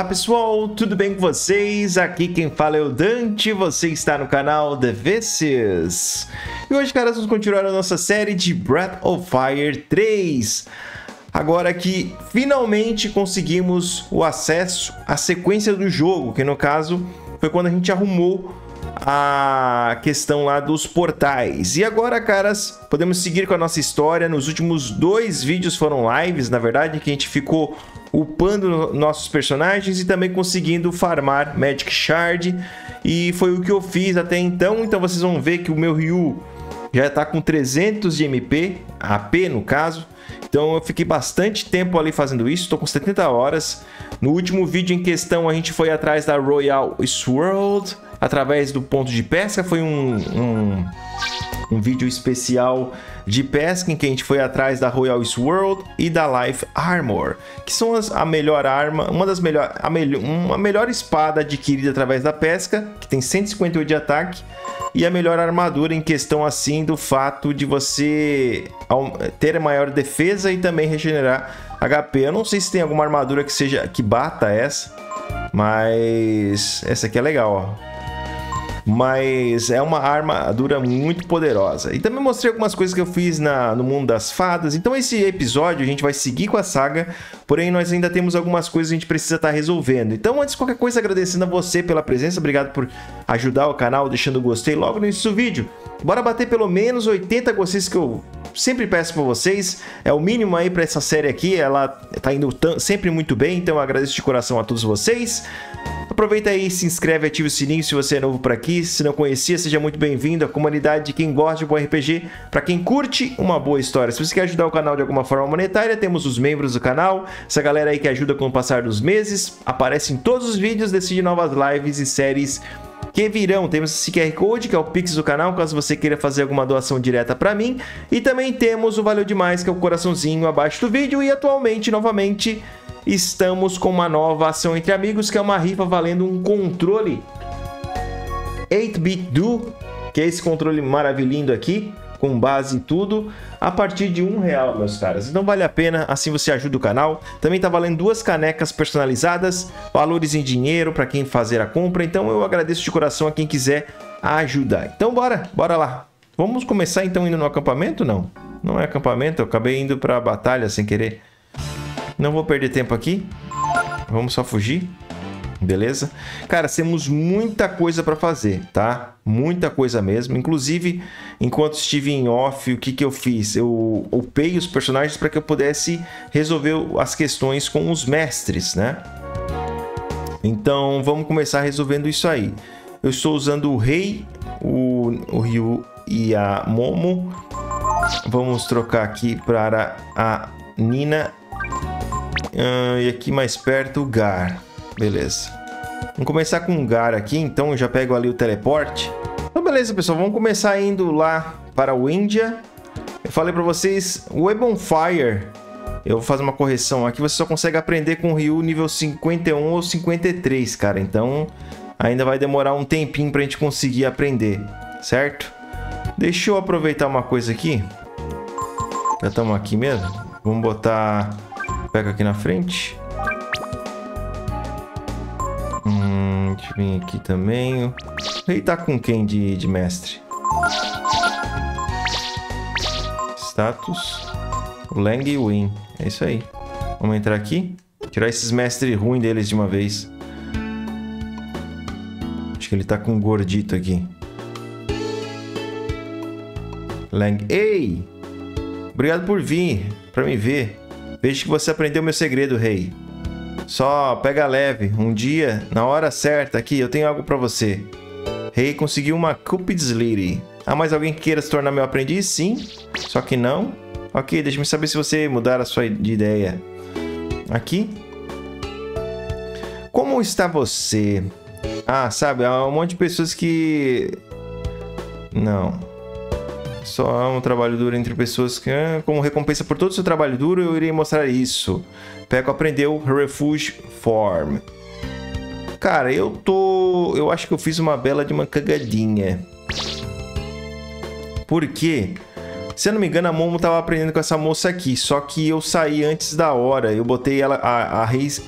Olá pessoal, tudo bem com vocês? Aqui quem fala é o Dante, você está no canal The Vices. E hoje, caras, vamos continuar a nossa série de Breath of Fire 3. Agora que finalmente conseguimos o acesso à sequência do jogo, que no caso foi quando a gente arrumou a questão lá dos portais. E agora, caras, podemos seguir com a nossa história. Nos últimos dois vídeos foram lives, na verdade, que a gente ficou upando nossos personagens e também conseguindo farmar Magic Shard. E foi o que eu fiz até então. Então vocês vão ver que o meu Ryu já está com 300 de MP, AP no caso. Então eu fiquei bastante tempo ali fazendo isso, estou com 70 horas. No último vídeo em questão a gente foi atrás da Royal Sword através do ponto de pesca, foi um, um, um vídeo especial de pesca em que a gente foi atrás da Royal Sword e da Life Armor, que são as, a melhor arma, uma das melhores, a melhor, uma melhor espada adquirida através da pesca, que tem 158 de ataque e a melhor armadura em questão assim do fato de você ter maior defesa e também regenerar HP. Eu não sei se tem alguma armadura que seja que bata essa, mas essa aqui é legal, ó mas é uma armadura muito poderosa. E também mostrei algumas coisas que eu fiz na, no mundo das fadas. Então esse episódio a gente vai seguir com a saga, porém nós ainda temos algumas coisas que a gente precisa estar tá resolvendo. Então antes de qualquer coisa, agradecendo a você pela presença, obrigado por ajudar o canal, deixando o gostei logo no início do vídeo. Bora bater pelo menos 80 gostei que eu sempre peço para vocês. É o mínimo aí para essa série aqui, ela tá indo sempre muito bem, então eu agradeço de coração a todos vocês. Aproveita aí, se inscreve, ativa o sininho se você é novo por aqui. Se não conhecia, seja muito bem-vindo à comunidade de quem gosta de bom RPG, para quem curte uma boa história. Se você quer ajudar o canal de alguma forma monetária, temos os membros do canal, essa galera aí que ajuda com o passar dos meses, aparece em todos os vídeos, decide novas lives e séries que virão. Temos esse QR Code, que é o Pix do canal, caso você queira fazer alguma doação direta para mim. E também temos o Valeu Demais, que é o coraçãozinho abaixo do vídeo. E atualmente, novamente, estamos com uma nova ação entre amigos, que é uma rifa valendo um controle 8-bit do, que é esse controle maravilhoso aqui, com base em tudo, a partir de um real, meus caras. Então vale a pena, assim você ajuda o canal. Também tá valendo duas canecas personalizadas, valores em dinheiro para quem fazer a compra. Então eu agradeço de coração a quem quiser ajudar. Então bora, bora lá. Vamos começar então indo no acampamento? Não, não é acampamento, eu acabei indo para a batalha sem querer. Não vou perder tempo aqui. Vamos só fugir. Beleza? Cara, temos muita coisa para fazer, tá? Muita coisa mesmo. Inclusive, enquanto estive em off, o que, que eu fiz? Eu upei os personagens para que eu pudesse resolver as questões com os mestres, né? Então, vamos começar resolvendo isso aí. Eu estou usando o Rei, o, o Ryu e a Momo. Vamos trocar aqui para a Nina Uh, e aqui mais perto, o Gar. Beleza. Vamos começar com o Gar aqui, então eu já pego ali o teleporte. Então beleza, pessoal, vamos começar indo lá para o Índia. Eu falei para vocês, o Ebon Fire, eu vou fazer uma correção aqui, você só consegue aprender com o Ryu nível 51 ou 53, cara. Então ainda vai demorar um tempinho pra gente conseguir aprender, certo? Deixa eu aproveitar uma coisa aqui. Já estamos aqui mesmo. Vamos botar Pega aqui na frente. Vir aqui também. O rei tá com quem de, de mestre? Status. Lang e Win. É isso aí. Vamos entrar aqui. Tirar esses mestres ruins deles de uma vez. Acho que ele tá com um gordito aqui. Lang. Ei! Obrigado por vir para me ver. Vejo que você aprendeu meu segredo, rei. Só pega leve. Um dia, na hora certa, aqui, eu tenho algo para você. Rei conseguiu uma Cupid's Lily. Há mais alguém que queira se tornar meu aprendiz? Sim. Só que não. Ok, deixa-me saber se você mudar a sua ideia. Aqui. Como está você? Ah, sabe, há um monte de pessoas que... Não. Só há um trabalho duro entre pessoas que, ah, como recompensa por todo o seu trabalho duro, eu irei mostrar isso. Peco aprendeu Refuge Form. Cara, eu tô. Eu acho que eu fiz uma bela de uma cagadinha. Por quê? Se eu não me engano, a Momo tava aprendendo com essa moça aqui. Só que eu saí antes da hora. Eu botei ela. A, a Reis.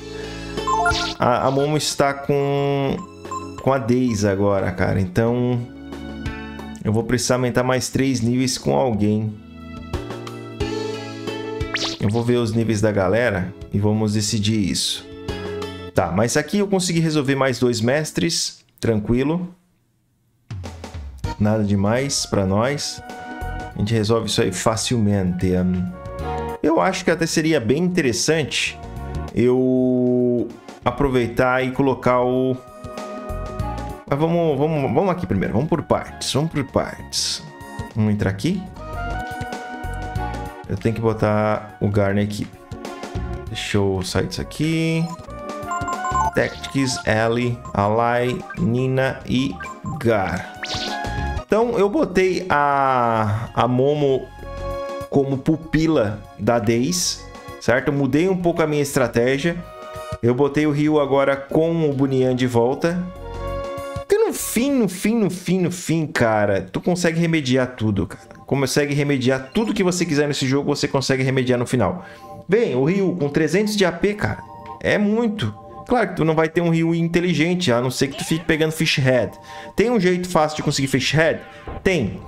A, a Momo está com, com a Days agora, cara. Então, eu vou precisar aumentar mais três níveis com alguém. Eu vou ver os níveis da galera e vamos decidir isso. Tá, mas aqui eu consegui resolver mais dois mestres, tranquilo. Nada demais para nós. A gente resolve isso aí facilmente. Eu acho que até seria bem interessante eu aproveitar e colocar o... Mas vamos, vamos, vamos aqui primeiro, vamos por partes, vamos por partes. Vamos entrar aqui. Eu tenho que botar o Gar na equipe. Deixa eu sair disso aqui. Tactics, Ellie, Alai, Nina e Gar. Então eu botei a, a Momo como pupila da Days, certo? Eu mudei um pouco a minha estratégia. Eu botei o Rio agora com o Bunian de volta. Porque no fim, no fim, no fim, no fim, cara, tu consegue remediar tudo, cara consegue remediar tudo que você quiser nesse jogo, você consegue remediar no final. Bem, o Ryu com 300 de AP, cara, é muito. Claro que tu não vai ter um Ryu inteligente, a não ser que tu fique pegando Fish Head. Tem um jeito fácil de conseguir Fish Head? Tem.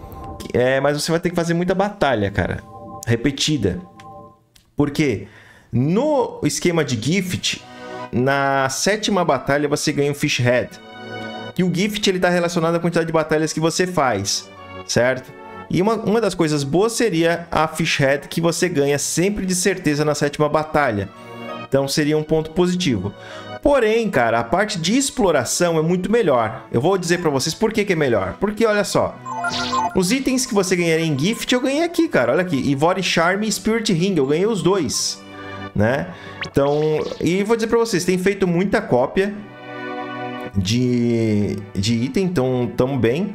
É, mas você vai ter que fazer muita batalha, cara. Repetida. Porque no esquema de Gift, na sétima batalha você ganha um Fish Head. E o Gift ele está relacionado à quantidade de batalhas que você faz, certo? E uma, uma das coisas boas seria a Fish Head, que você ganha sempre de certeza na sétima batalha. Então seria um ponto positivo. Porém, cara, a parte de exploração é muito melhor. Eu vou dizer para vocês por que, que é melhor. Porque, olha só, os itens que você ganharia em Gift, eu ganhei aqui, cara. Olha aqui, Ivory Charm e Spirit Ring, eu ganhei os dois, né? Então, e vou dizer para vocês, tem feito muita cópia de, de item, tão, tão bem.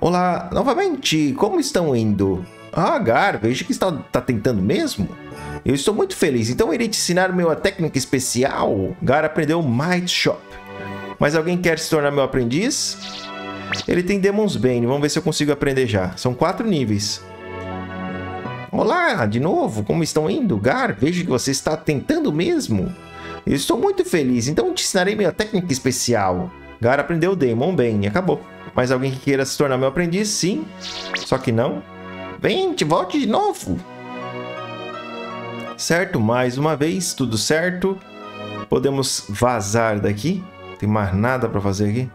Olá, novamente, como estão indo? Ah, Gar, vejo que está, está tentando mesmo. Eu estou muito feliz, então irei te ensinar minha técnica especial. Gar aprendeu Might Shop. Mas alguém quer se tornar meu aprendiz? Ele tem Demon's Bane, vamos ver se eu consigo aprender já. São quatro níveis. Olá, de novo, como estão indo? Gar, vejo que você está tentando mesmo. Eu estou muito feliz, então te ensinarei minha técnica especial. Gar aprendeu Demon Bane, acabou. Mais alguém que queira se tornar meu aprendiz? Sim. Só que não. Vem, te volte de novo. Certo, mais uma vez, tudo certo. Podemos vazar daqui. Tem mais nada para fazer aqui.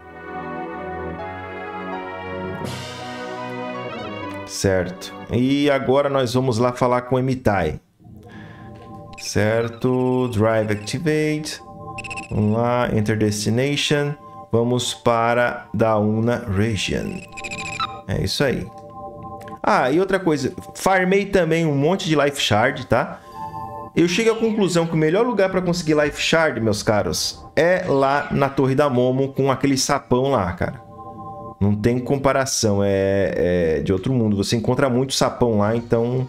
Certo. E agora nós vamos lá falar com o Emitai. Certo. Drive Activate. Vamos lá. Enter Destination. Vamos para Dauna Region. É isso aí. Ah, e outra coisa. Farmei também um monte de Life Shard, tá? Eu chego à conclusão que o melhor lugar para conseguir Life Shard, meus caros, é lá na Torre da Momo com aquele sapão lá, cara. Não tem comparação, é, é de outro mundo. Você encontra muito sapão lá, então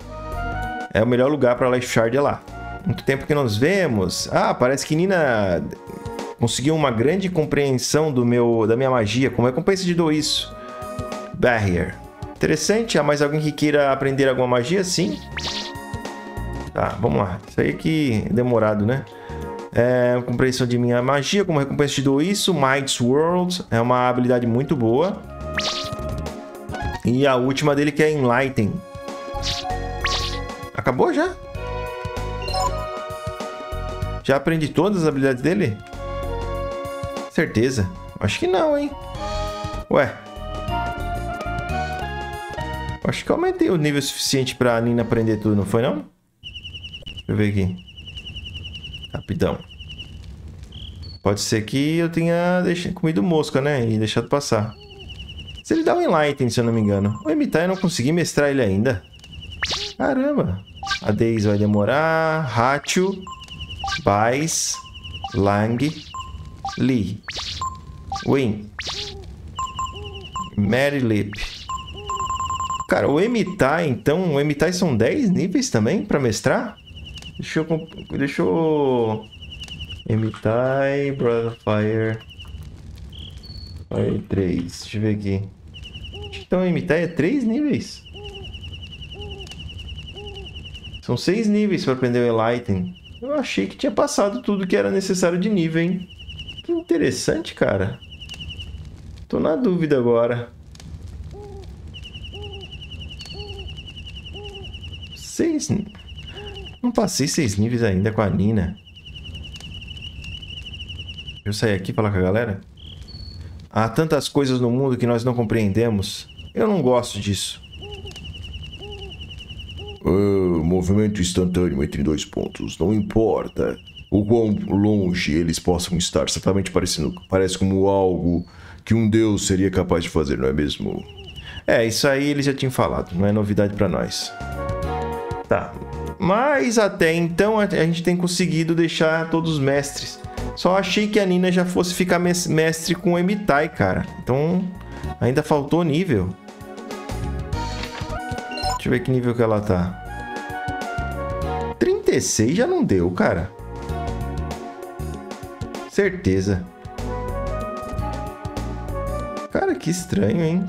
é o melhor lugar para Life Shard é lá. Muito tempo que nós vemos. Ah, parece que Nina conseguiu uma grande compreensão do meu, da minha magia. Como é que eu decidido isso? Barrier. Interessante. Há mais alguém que queira aprender alguma magia? Sim. Tá, vamos lá. Isso aí que é demorado, né? É, compreensão de minha magia. Como recompensa te dou isso. Might's World. É uma habilidade muito boa. E a última dele que é Enlighten. Acabou já? Já aprendi todas as habilidades dele? Certeza? Acho que não, hein? Ué. Acho que eu aumentei o nível suficiente pra Nina aprender tudo, não foi não? Deixa eu ver aqui. Rapidão. Pode ser que eu tenha deixado, comido mosca, né? E deixado passar. Se ele dá um Enlighten, se eu não me engano. O Emitai eu não consegui mestrar ele ainda. Caramba. A Daisy vai demorar. Hatio. Bais. Lang. Lee. Win. Mary Lip. Cara, o Emitai, então, o Emitai são 10 níveis também para mestrar? Deixa eu... Deixa eu... Emitai, Brother Fire... Fire 3. Deixa eu ver aqui. Então, o Emitai é 3 níveis. São 6 níveis para aprender o Enlighten. Eu achei que tinha passado tudo que era necessário de nível, hein? Que interessante, cara. Tô na dúvida agora. Seis... Não passei seis níveis ainda com a Nina. Eu sair aqui falar com a galera? Há tantas coisas no mundo que nós não compreendemos. Eu não gosto disso. Uh, movimento instantâneo entre dois pontos. Não importa o quão longe eles possam estar. Certamente parecendo, parece como algo que um deus seria capaz de fazer, não é mesmo? É, isso aí ele já tinha falado. Não é novidade para nós. Tá. Mas até então a gente tem conseguido deixar todos os mestres. Só achei que a Nina já fosse ficar mestre com o Emitai, cara. Então ainda faltou nível. Deixa eu ver que nível que ela tá. 36 já não deu, cara. Certeza. Cara, que estranho, hein?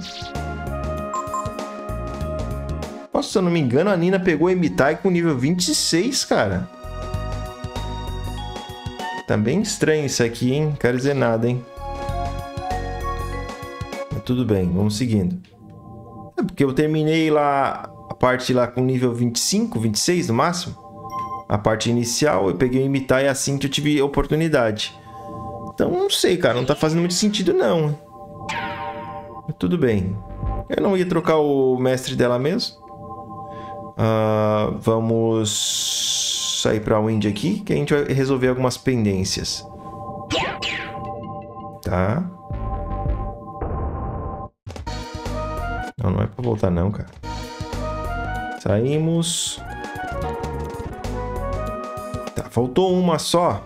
Nossa, se eu não me engano, a Nina pegou Emitai com nível 26, cara. Tá bem estranho isso aqui, hein? Não quero dizer nada, hein? Mas tudo bem, vamos seguindo. É porque eu terminei lá a parte lá com nível 25, 26 no máximo. A parte inicial, eu peguei o imitar e assim que eu tive oportunidade. Então, não sei, cara. Não tá fazendo muito sentido, não. Tudo bem. Eu não ia trocar o mestre dela mesmo. Uh, vamos sair pra Wind aqui, que a gente vai resolver algumas pendências. Tá. Não, não é pra voltar não, cara. Saímos. Tá, faltou uma só.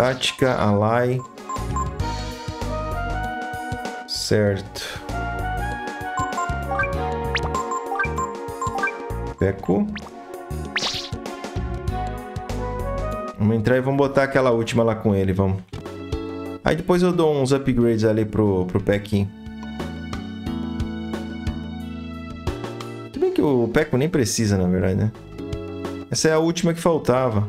Tática, Alai. Certo. Peco. Vamos entrar e vamos botar aquela última lá com ele, vamos. Aí depois eu dou uns upgrades ali pro, pro Pequinho. que o Peco nem precisa, na verdade, né? Essa é a última que faltava.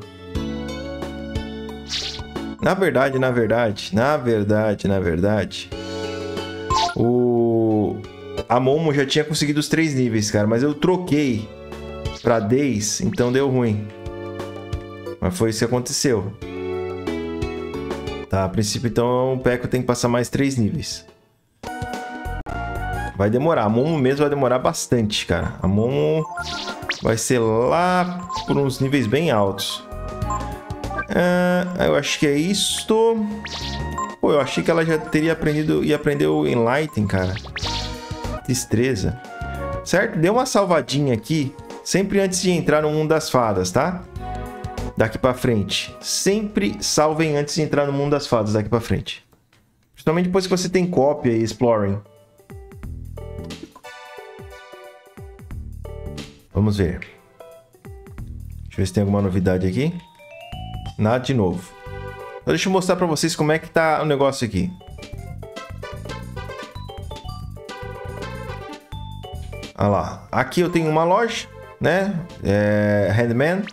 Na verdade, na verdade, na verdade, na verdade, o a Momo já tinha conseguido os três níveis, cara, mas eu troquei pra Days, então deu ruim. Mas foi isso que aconteceu. Tá, a princípio então o Peco tem que passar mais três níveis. Vai demorar. A Momo mesmo vai demorar bastante, cara. A Momo vai ser lá por uns níveis bem altos. Uh, eu acho que é isto. Pô, eu achei que ela já teria aprendido e aprendeu Enlighten, cara. Destreza. Certo? Deu uma salvadinha aqui, sempre antes de entrar no mundo das fadas, tá? Daqui pra frente. Sempre salvem antes de entrar no mundo das fadas daqui pra frente. Principalmente depois que você tem cópia e exploring. Vamos ver. Deixa eu ver se tem alguma novidade aqui. Nada de novo. Então, deixa eu mostrar para vocês como é que tá o negócio aqui. Olha lá. Aqui eu tenho uma loja, né? É, Handman.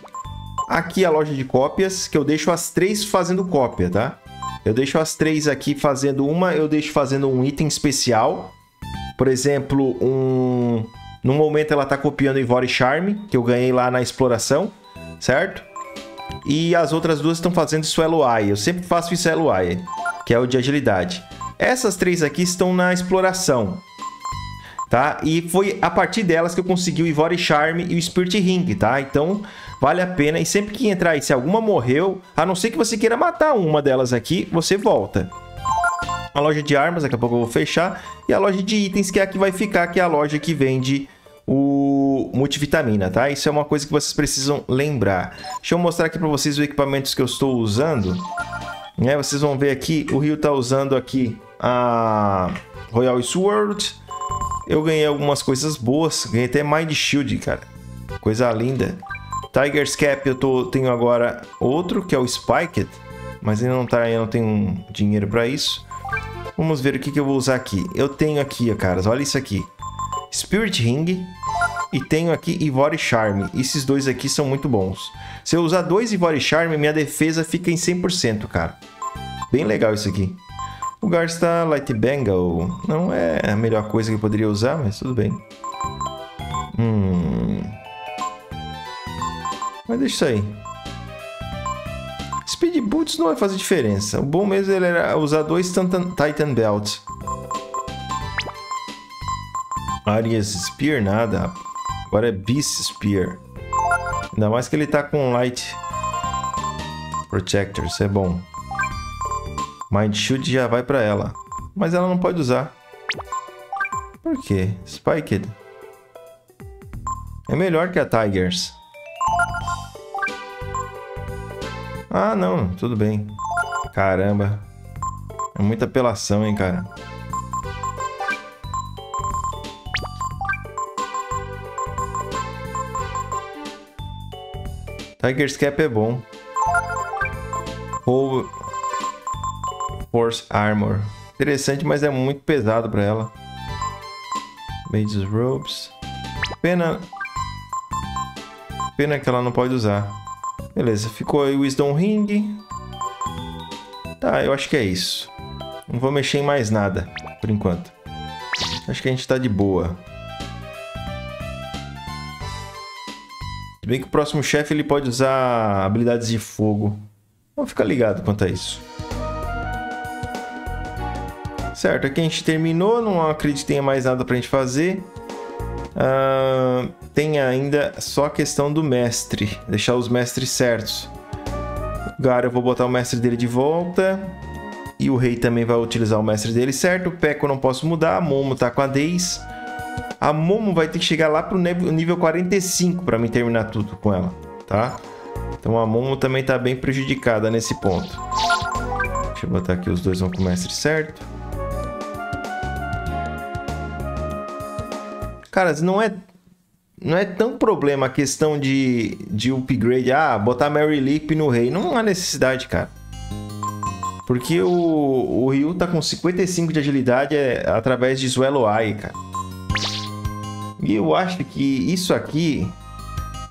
Aqui a loja de cópias, que eu deixo as três fazendo cópia, tá? Eu deixo as três aqui fazendo uma, eu deixo fazendo um item especial. Por exemplo, um no momento ela tá copiando Ivory Charm, que eu ganhei lá na exploração, certo? E as outras duas estão fazendo Swallow Eye. Eu sempre faço Swallow Eye, que é o de agilidade. Essas três aqui estão na exploração, tá? E foi a partir delas que eu consegui o Ivory Charm e o Spirit Ring, tá? Então, vale a pena. E sempre que entrar aí, se alguma morreu, a não ser que você queira matar uma delas aqui, você volta a loja de armas, daqui a pouco eu vou fechar, e a loja de itens, que é a que vai ficar, que é a loja que vende o multivitamina, tá? Isso é uma coisa que vocês precisam lembrar. Deixa eu mostrar aqui para vocês os equipamentos que eu estou usando. Né? Vocês vão ver aqui, o Rio tá usando aqui a Royal Sword. Eu ganhei algumas coisas boas, ganhei até Mind Shield, cara. Coisa linda. Tiger's Cap eu tô, tenho agora outro, que é o Spiked, mas ainda não tá, eu não tenho dinheiro para isso. Vamos ver o que, que eu vou usar aqui. Eu tenho aqui, caras, olha isso aqui. Spirit Ring, e tenho aqui Ivory Charme. Esses dois aqui são muito bons. Se eu usar dois Ivory Charme, minha defesa fica em 100%, cara. Bem legal isso aqui. O Garsta Light Bengal não é a melhor coisa que eu poderia usar, mas tudo bem. Hum... Mas deixa isso aí. Speed Boots não vai fazer diferença. O bom mesmo era usar dois Titan Belts. Arias Spear, nada. Agora é Beast Spear. Ainda mais que ele tá com Light Protector, isso é bom. Mind Shield já vai pra ela. Mas ela não pode usar. Por quê? Spiked. É melhor que a Tigers. Ah, não. Tudo bem. Caramba. É muita apelação, hein, cara. Tiger's Cap é bom. Ou Force Armor. Interessante, mas é muito pesado para ela. Mage's Robes. Pena... Pena que ela não pode usar. Beleza, ficou aí o Wisdom Ring. Tá, eu acho que é isso. Não vou mexer em mais nada, por enquanto. Acho que a gente tá de boa. Bem que o próximo chefe ele pode usar habilidades de fogo. Vamos ficar ligado quanto a isso. Certo, aqui a gente terminou. Não acredito que tenha mais nada pra gente fazer. Uh, tem ainda só a questão do mestre. Deixar os mestres certos. O Gara eu vou botar o mestre dele de volta. E o rei também vai utilizar o mestre dele, certo? O Peco eu não posso mudar. Momo tá com a Days. A Momo vai ter que chegar lá pro nível 45 para mim terminar tudo com ela, tá? Então a Momo também tá bem prejudicada nesse ponto. Deixa eu botar aqui os dois vão com o mestre certo. Cara, não é não é tão problema a questão de, de upgrade. Ah, botar Mary Leap no rei. Não há necessidade, cara. Porque o, o Ryu tá com 55 de agilidade é, através de Swallow Eye, cara. E eu acho que isso aqui,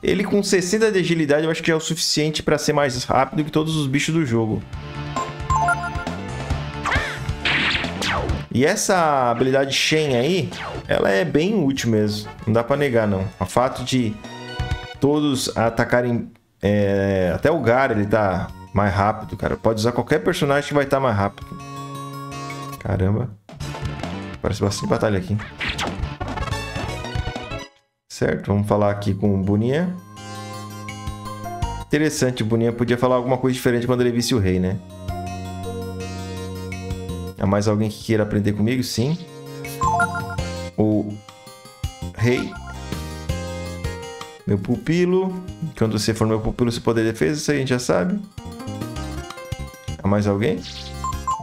ele com 60 de agilidade, eu acho que é o suficiente para ser mais rápido que todos os bichos do jogo. E essa habilidade Shen aí, ela é bem útil mesmo. Não dá para negar, não. O fato de todos atacarem... É, até o Gar, ele tá mais rápido, cara. Pode usar qualquer personagem que vai estar tá mais rápido. Caramba. Parece bastante batalha aqui. Certo, vamos falar aqui com o Boninha. Interessante, o Boninha podia falar alguma coisa diferente quando ele visse o rei, né? Há mais alguém que queira aprender comigo? Sim. O rei. Meu pupilo. Quando você for meu pupilo, seu poder de defesa, isso aí a gente já sabe. Há mais alguém?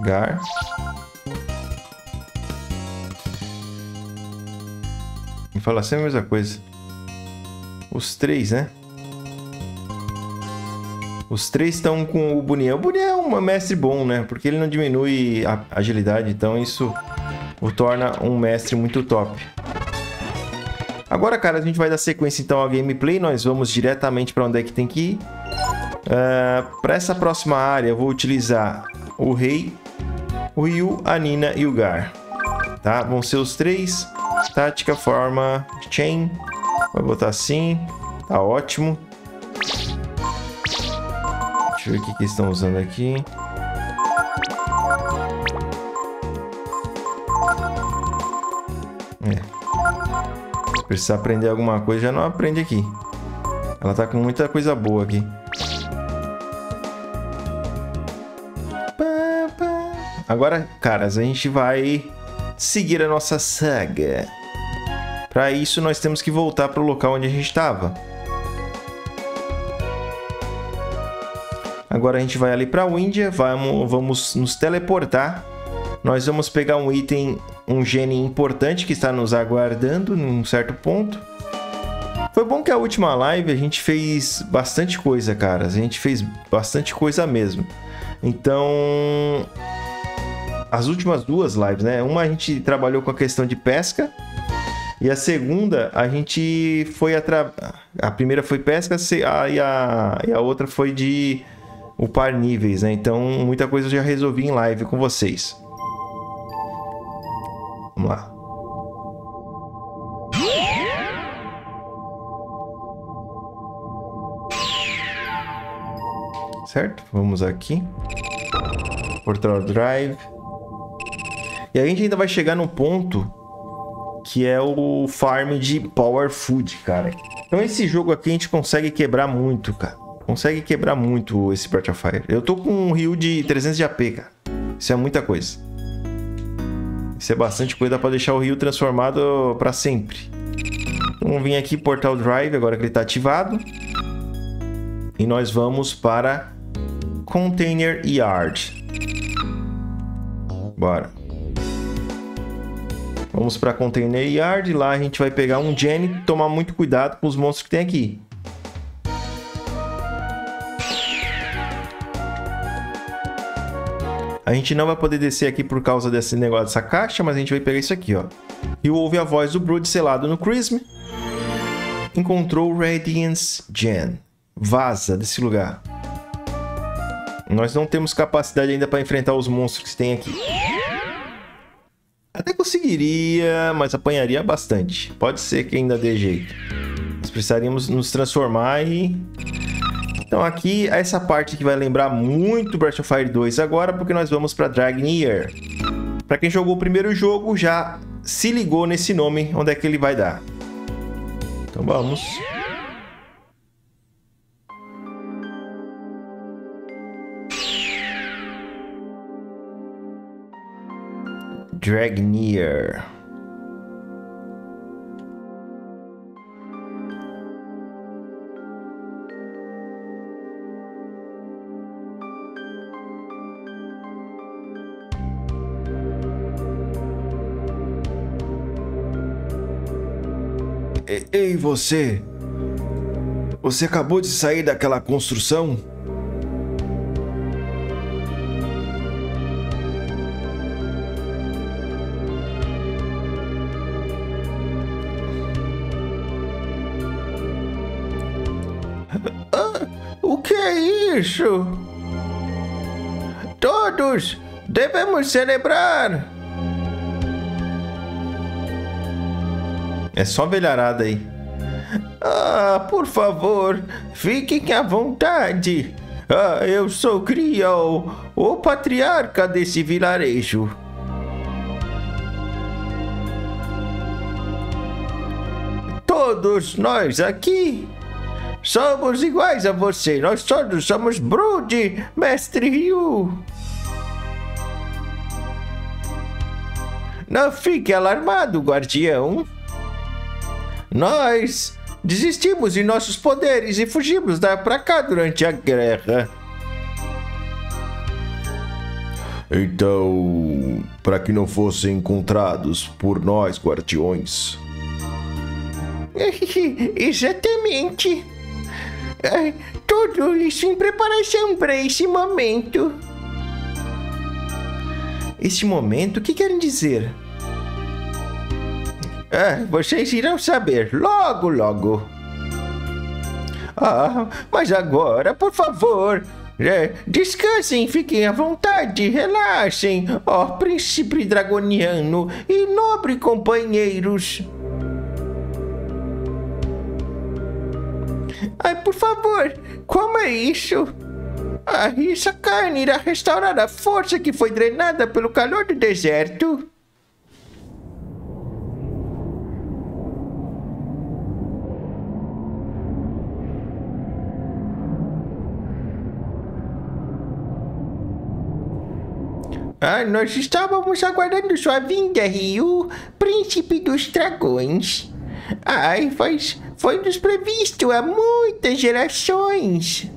Gar. Fala sempre a mesma coisa. Os três, né? Os três estão com o Buniel. O Buniel é um mestre bom, né? Porque ele não diminui a agilidade, então isso o torna um mestre muito top. Agora, cara, a gente vai dar sequência então ao gameplay. Nós vamos diretamente para onde é que tem que ir. Uh, ah, para essa próxima área, eu vou utilizar o Rei, o Ryu, a Nina e o Gar. Tá? Vão ser os três. Tática, forma, chain. Vai botar assim. Tá ótimo. Deixa eu ver o que, que estão usando aqui. É. Se precisar aprender alguma coisa, já não aprende aqui. Ela tá com muita coisa boa aqui. Agora, caras, a gente vai seguir a nossa saga. Para isso, nós temos que voltar para o local onde a gente estava. Agora a gente vai ali para a Índia, vamos, vamos nos teleportar. Nós vamos pegar um item, um gene importante que está nos aguardando num certo ponto. Foi bom que a última live a gente fez bastante coisa, cara. A gente fez bastante coisa mesmo. Então, as últimas duas lives, né? Uma a gente trabalhou com a questão de pesca E a segunda, a gente foi atra... A primeira foi pesca e a, e a outra foi de upar níveis, né? Então, muita coisa eu já resolvi em live com vocês. Vamos lá. Certo? Vamos aqui. Portal Drive. E a gente ainda vai chegar no ponto que é o farm de Power Food, cara. Então esse jogo aqui a gente consegue quebrar muito, cara. Consegue quebrar muito esse Breath of Fire. Eu tô com um rio de 300 de AP, cara. Isso é muita coisa. Isso é bastante coisa para deixar o rio transformado para sempre. Então vamos vir aqui Portal Drive, agora que ele está ativado. E nós vamos para Container Yard. Bora. Vamos para Container Yard. Lá a gente vai pegar um Jenny. Tomar muito cuidado com os monstros que tem aqui. A gente não vai poder descer aqui por causa desse negócio dessa caixa, mas a gente vai pegar isso aqui, ó. E ouve a voz do Brood selado no Chrism. Encontrou Radiance Gen. Vaza desse lugar. Nós não temos capacidade ainda para enfrentar os monstros que tem aqui. Até conseguiria, mas apanharia bastante. Pode ser que ainda dê jeito. Nós precisaríamos nos transformar e então aqui, essa parte que vai lembrar muito Breath of Fire 2 agora, porque nós vamos para Dragneer. Para quem jogou o primeiro jogo, já se ligou nesse nome, onde é que ele vai dar. Então vamos. Dragneer. Ei, você! Você acabou de sair daquela construção? Isso? Todos devemos celebrar! É só velharada aí. Ah, por favor, fiquem à vontade. Ah, eu sou Grial, o patriarca desse vilarejo. Todos nós aqui somos iguais a você. Nós todos somos Brood, Mestre Ryu. Não fique alarmado, guardião. Nós desistimos de nossos poderes e fugimos da pra cá durante a guerra. Então, para que não fossem encontrados por nós, guardiões. Exatamente. É, tudo isso em preparação para esse momento. Este momento, o que querem dizer? É, vocês irão saber logo, logo. Ah, mas agora, por favor, é, descansem, fiquem à vontade, relaxem, ó príncipe dragoniano e nobre companheiros. Ai, por favor, como é isso? Ah, essa carne irá restaurar a força que foi drenada pelo calor do deserto. Ah, nós estávamos aguardando sua vinda, Ryu, príncipe dos dragões. Ai, faz, foi nos previsto há muitas gerações.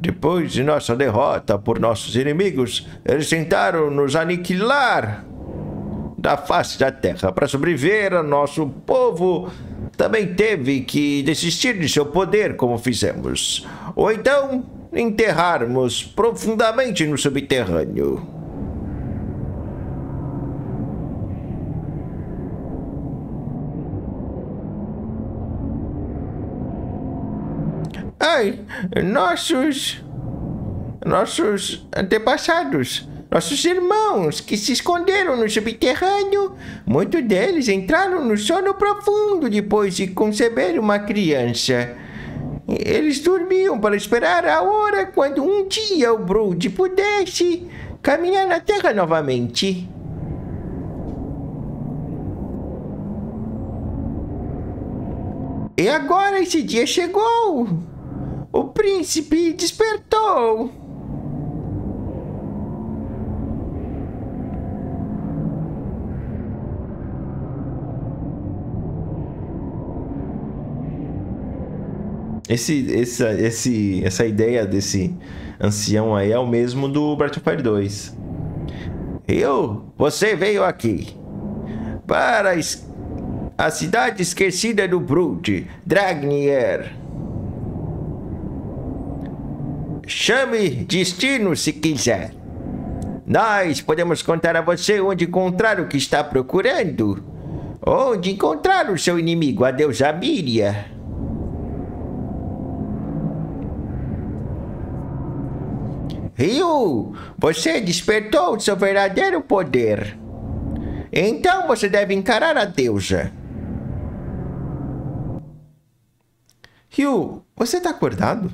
Depois de nossa derrota por nossos inimigos, eles tentaram nos aniquilar da face da terra. Para sobreviver, nosso povo também teve que desistir de seu poder, como fizemos. Ou então enterrarmos profundamente no subterrâneo. Nossos. Nossos antepassados. Nossos irmãos que se esconderam no subterrâneo, muitos deles entraram no sono profundo depois de conceber uma criança. Eles dormiam para esperar a hora quando um dia o Brood pudesse caminhar na Terra novamente. E agora esse dia chegou. O príncipe despertou. Esse, essa, esse, essa ideia desse ancião aí é o mesmo do Breath of Fire 2. Eu, você veio aqui para a cidade esquecida do Brood, Dragnir. Chame destino se quiser. Nós podemos contar a você onde encontrar o que está procurando. Onde encontrar o seu inimigo, a deusa Miria. Ryu, você despertou seu verdadeiro poder. Então você deve encarar a deusa. Ryu, você tá acordado?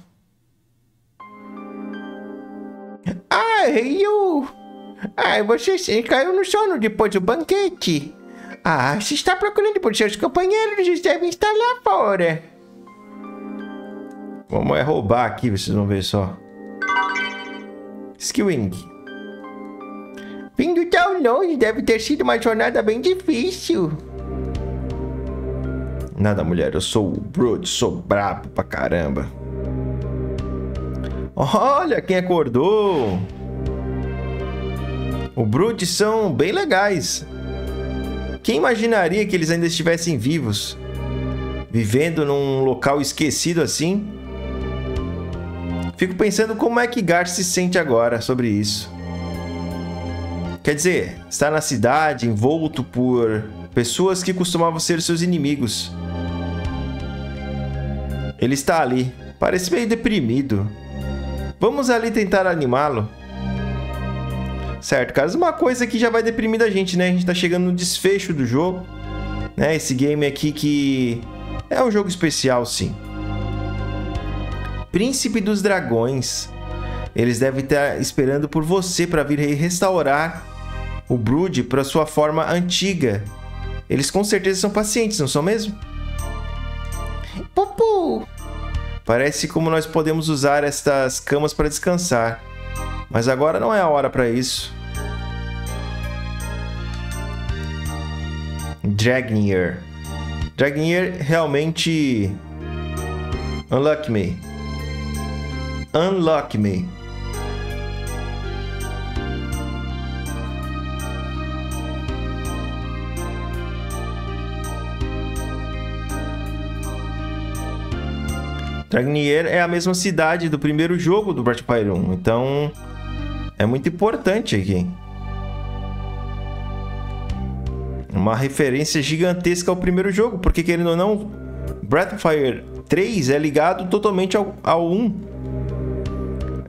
Ah, Ryu! Ah, você caiu no sono depois do banquete. Ah, se está procurando por seus companheiros, eles devem estar lá fora. Vamos é roubar aqui, vocês vão ver só. Skewing. Vindo tão longe, deve ter sido uma jornada bem difícil. Nada, mulher, eu sou o Brood, sou brabo pra caramba. Olha quem acordou! O Brood são bem legais. Quem imaginaria que eles ainda estivessem vivos? Vivendo num local esquecido assim? Fico pensando como é que Gar se sente agora sobre isso. Quer dizer, está na cidade, envolto por pessoas que costumavam ser seus inimigos. Ele está ali, parece meio deprimido. Vamos ali tentar animá-lo. Certo, caras, uma coisa que já vai deprimindo a gente, né? A gente tá chegando no desfecho do jogo, né? Esse game aqui que é um jogo especial, sim. Príncipe dos Dragões. Eles devem estar esperando por você para vir restaurar o Brood para sua forma antiga. Eles com certeza são pacientes, não são mesmo? Pupu! Parece como nós podemos usar estas camas para descansar. Mas agora não é a hora para isso. Dragnir. Dragnir realmente... Unlock me. Unlock Me. Dragnier é a mesma cidade do primeiro jogo do Breath of Fire 1, então é muito importante aqui. Uma referência gigantesca ao primeiro jogo, porque querendo ou não, Breath of Fire 3 é ligado totalmente ao, ao 1.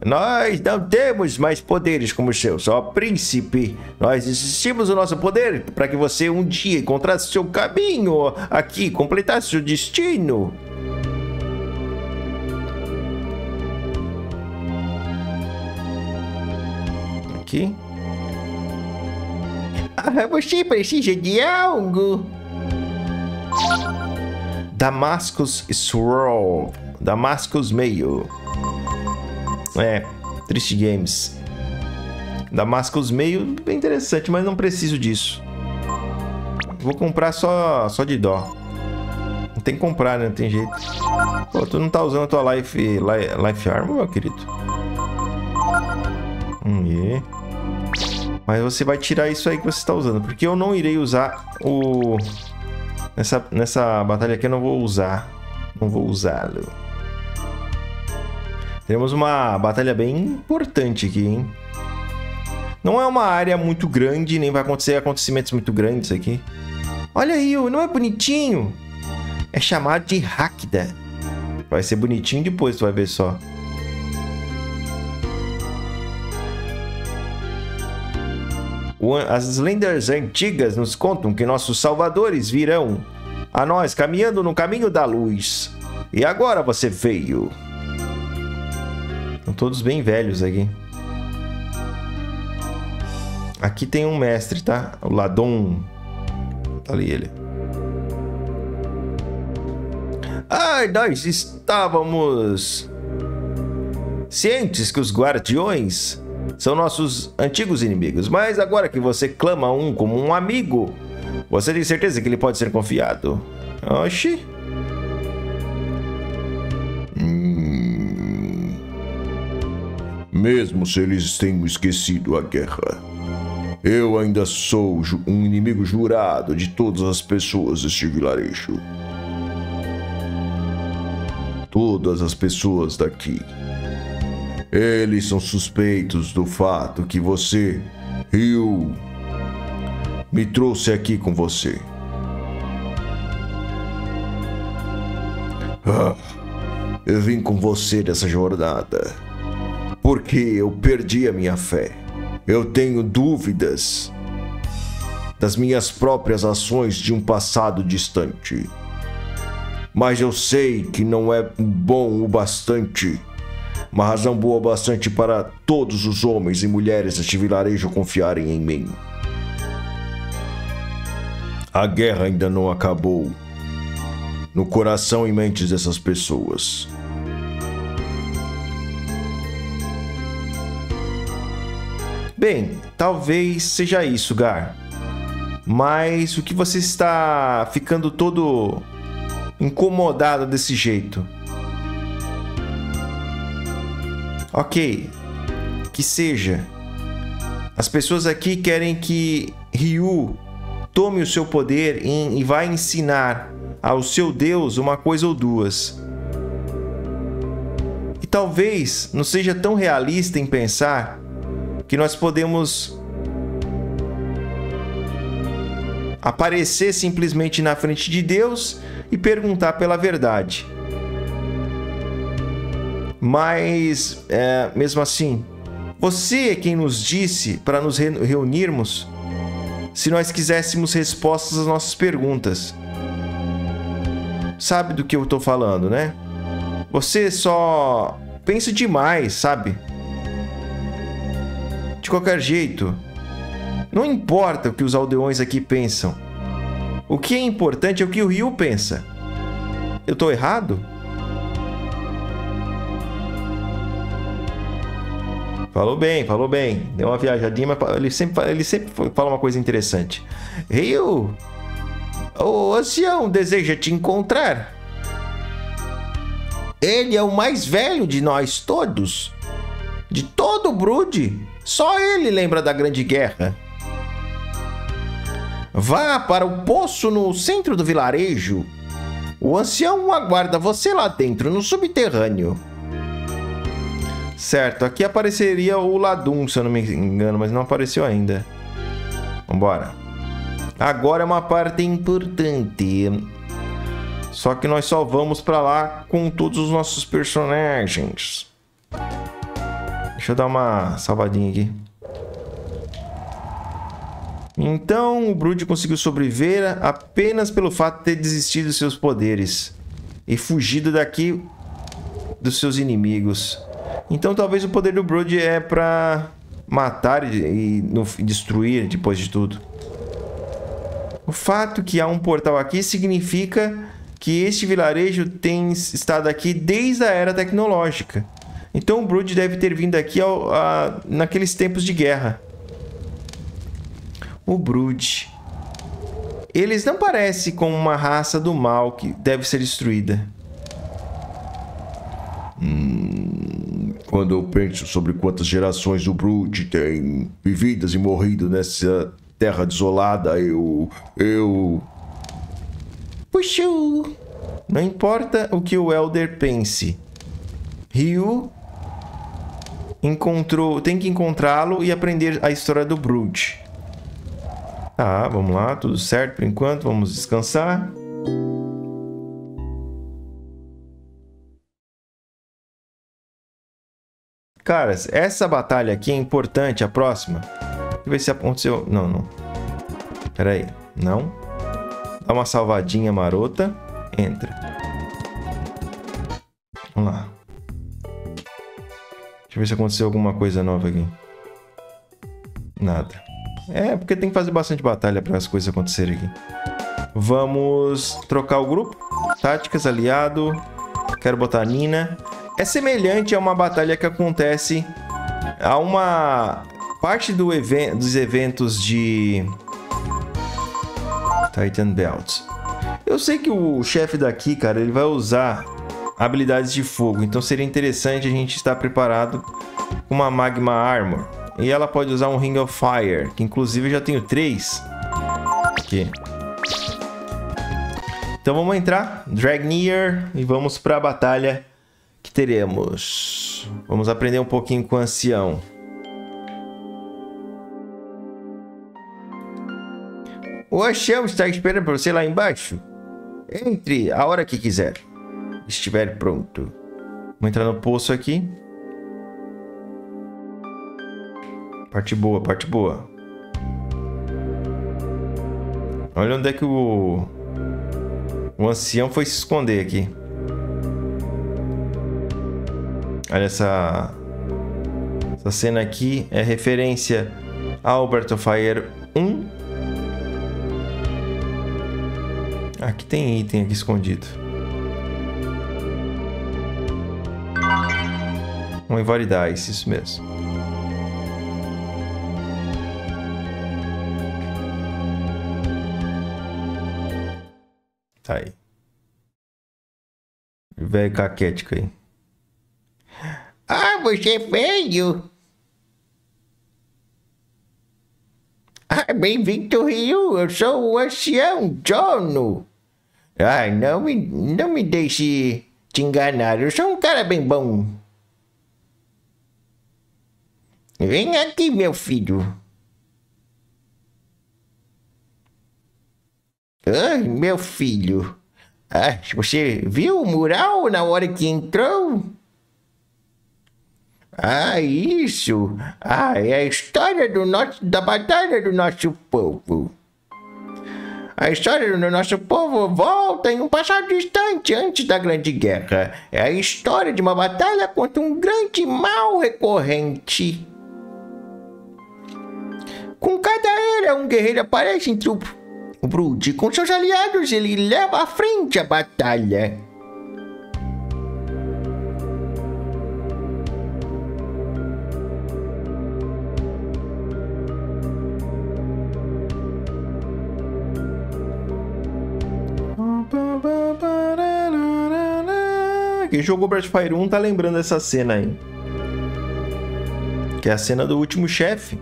Nós não temos mais poderes como os seus, ó príncipe. Nós desistimos o nosso poder para que você um dia encontrasse seu caminho aqui, completasse seu destino. Aqui. Ah, você precisa de algo. Damascus Swirl. Damascus Meio. É, Triste Games. Damascus meio bem interessante, mas não preciso disso. Vou comprar só, só de dó. Não tem que comprar, né? Não tem jeito. Pô, tu não tá usando a tua Life, life Armor, meu querido? Hum, Mas você vai tirar isso aí que você está usando. Porque eu não irei usar o... Nessa, nessa batalha aqui eu não vou usar. Não vou usá-lo. Temos uma batalha bem importante aqui, hein? Não é uma área muito grande, nem vai acontecer acontecimentos muito grandes aqui. Olha aí, não é bonitinho? É chamado de Hakda. Vai ser bonitinho depois, tu vai ver só. As lendas antigas nos contam que nossos salvadores virão a nós caminhando no caminho da luz. E agora você veio. Estão todos bem velhos aqui. Aqui tem um mestre, tá? O Ladon. Tá ali ele. Ai, nós estávamos cientes que os guardiões são nossos antigos inimigos, mas agora que você clama um como um amigo, você tem certeza que ele pode ser confiado? Oxi. Hum... Mesmo se eles tenham esquecido a guerra, eu ainda sou um inimigo jurado de todas as pessoas deste vilarejo. Todas as pessoas daqui eles são suspeitos do fato que você, me trouxe aqui com você. Ah, eu vim com você nessa jornada porque eu perdi a minha fé. Eu tenho dúvidas das minhas próprias ações de um passado distante. Mas eu sei que não é bom o bastante uma razão boa bastante para todos os homens e mulheres deste vilarejo confiarem em mim. A guerra ainda não acabou no coração e mentes dessas pessoas. Bem, talvez seja isso, Gar. Mas o que você está ficando todo incomodado desse jeito? Ok, que seja. As pessoas aqui querem que Ryu tome o seu poder e vai ensinar ao seu Deus uma coisa ou duas. E talvez não seja tão realista em pensar que nós podemos aparecer simplesmente na frente de Deus e perguntar pela verdade. Mas, é, mesmo assim, você é quem nos disse para nos reunirmos se nós quiséssemos respostas às nossas perguntas. Sabe do que eu estou falando, né? Você só pensa demais, sabe? De qualquer jeito, não importa o que os aldeões aqui pensam. O que é importante é o que o Rio pensa. Eu estou errado? Falou bem, falou bem. Deu uma viajadinha, mas ele sempre, ele sempre fala uma coisa interessante. Rio, o ancião deseja te encontrar. Ele é o mais velho de nós todos. De todo o Brood, só ele lembra da Grande Guerra. Vá para o poço no centro do vilarejo. O ancião aguarda você lá dentro, no subterrâneo. Certo, aqui apareceria o Ladum, se eu não me engano, mas não apareceu ainda. Vambora. Agora é uma parte importante. Só que nós só vamos para lá com todos os nossos personagens. Deixa eu dar uma salvadinha aqui. Então o Brood conseguiu sobreviver apenas pelo fato de ter desistido dos seus poderes e fugido daqui dos seus inimigos. Então talvez o poder do Brood é para matar e, e, destruir depois de tudo. O fato que há um portal aqui significa que este vilarejo tem estado aqui desde a era tecnológica. Então o Brood deve ter vindo aqui ao, a, naqueles tempos de guerra. O Brood. Eles não parecem como uma raça do mal que deve ser destruída. Hum, quando eu penso sobre quantas gerações o Brood tem vividas e morrido nessa terra desolada, eu. eu. Puxa! Não importa o que o Elder pense. Ryu encontrou, tem que encontrá-lo e aprender a história do Brood. Tá, vamos lá, tudo certo por enquanto, vamos descansar. Caras, essa batalha aqui é importante, a próxima. Deixa eu ver se aconteceu... Não, não. Pera aí. Não. Dá uma salvadinha marota. Entra. Vamos lá. Deixa eu ver se aconteceu alguma coisa nova aqui. Nada. É, porque tem que fazer bastante batalha para as coisas acontecerem aqui. Vamos trocar o grupo. Táticas, aliado. Quero botar a Nina. É semelhante a uma batalha que acontece a uma parte do dos eventos de Titan Belt. Eu sei que o chefe daqui, cara, ele vai usar habilidades de fogo, então seria interessante a gente estar preparado com uma Magma Armor. E ela pode usar um Ring of Fire, que inclusive eu já tenho três. Aqui. Então vamos entrar, Dragnir, e vamos para a batalha que teremos. Vamos aprender um pouquinho com o ancião. O ancião está esperando por você lá embaixo. Entre a hora que quiser. Estiver pronto. Vamos entrar no poço aqui. Parte boa, parte boa. Olha onde é que o o ancião foi se esconder aqui. Olha essa... Essa cena aqui é referência Breath of Fire 1. Aqui tem item aqui escondido. Um invalidais, isso mesmo. Tá aí. Velho caquético aí. Ah, você veio! Ah, bem-vindo Rio, eu sou o ancião Jono. Ah, não me, não me deixe te enganar, eu sou um cara bem bom. Vem aqui, meu filho. Ai, meu filho. Ah, você viu o mural na hora que entrou? Ah, isso. Ah, é a história do nosso, da batalha do nosso povo. A história do nosso povo volta em um passado distante antes da Grande Guerra. É a história de uma batalha contra um grande mal recorrente. Com cada era, um guerreiro aparece em trupe o Brood, com seus aliados, ele leva à frente a batalha. Quem jogou Breath of Fire 1 tá lembrando dessa cena aí. Que é a cena do último chefe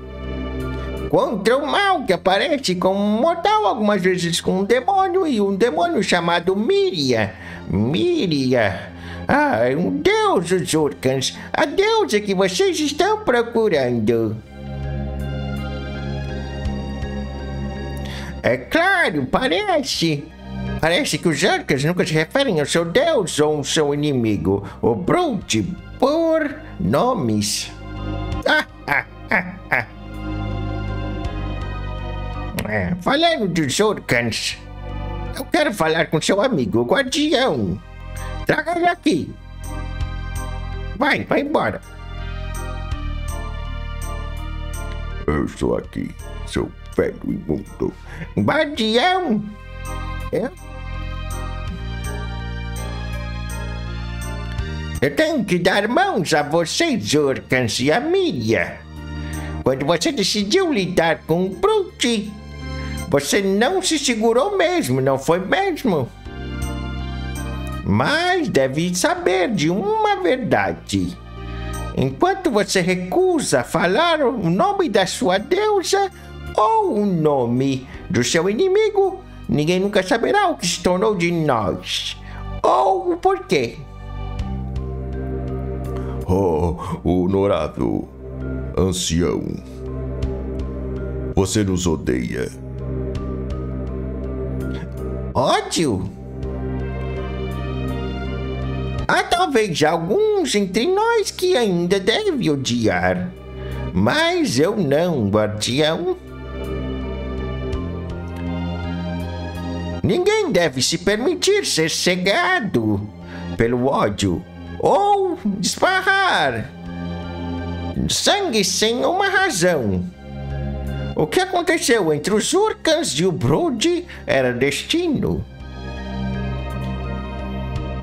contra o mal que aparece como mortal, algumas vezes com um demônio e um demônio chamado Miria. Miria. Ah, um deus dos Urkans, a deusa que vocês estão procurando. É claro, parece. Parece que os Urkans nunca se referem ao seu deus ou ao seu inimigo, o Brute, por nomes. Ah, ah, ah, ah. É, falando dos Orcans, eu quero falar com seu amigo, o guardião. Traga ele aqui. Vai, vai embora. Eu estou aqui, seu velho imundo. Guardião! Eu... Eu tenho que dar mãos a vocês, Orcans e a. Quando você decidiu lidar com o Brute, você não se segurou mesmo, não foi mesmo? Mas deve saber de uma verdade. Enquanto você recusa falar o nome da sua deusa ou o nome do seu inimigo, ninguém nunca saberá o que se tornou de nós ou o porquê. Oh, honorável ancião, você nos odeia Ódio? Há talvez alguns entre nós que ainda devem odiar. Mas eu não, guardião. Ninguém deve se permitir ser cegado pelo ódio ou esparrar sangue sem uma razão. O que aconteceu entre os Urkans e o Brood era destino.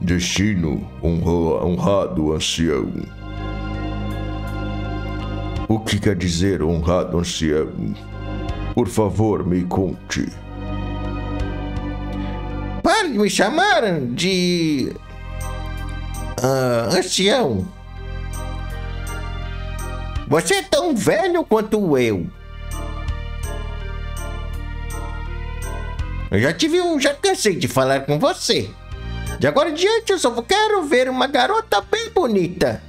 Destino, honra, honrado ancião. O que quer dizer honrado ancião? Por favor, me conte. Me chamar de. Uh, ancião. Você é tão velho quanto eu. Eu já tive um. Já cansei de falar com você. De agora em diante eu só quero ver uma garota bem bonita.